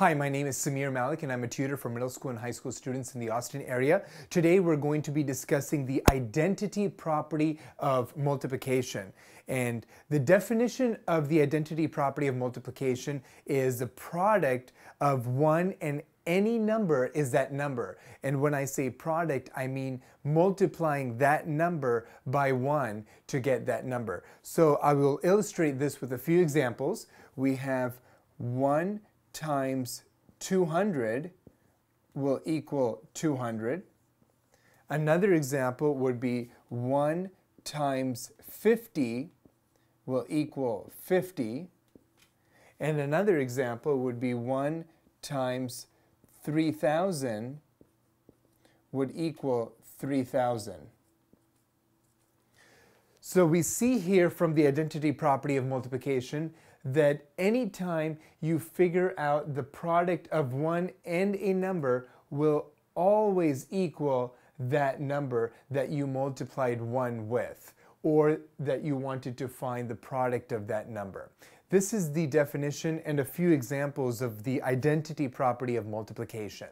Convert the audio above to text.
Hi, my name is Samir Malik and I'm a tutor for middle school and high school students in the Austin area. Today we're going to be discussing the identity property of multiplication. And the definition of the identity property of multiplication is the product of one and any number is that number. And when I say product, I mean multiplying that number by one to get that number. So I will illustrate this with a few examples. We have one times 200 will equal 200. Another example would be 1 times 50 will equal 50. And another example would be 1 times 3,000 would equal 3,000. So we see here from the identity property of multiplication that anytime you figure out the product of one and a number will always equal that number that you multiplied one with or that you wanted to find the product of that number. This is the definition and a few examples of the identity property of multiplication.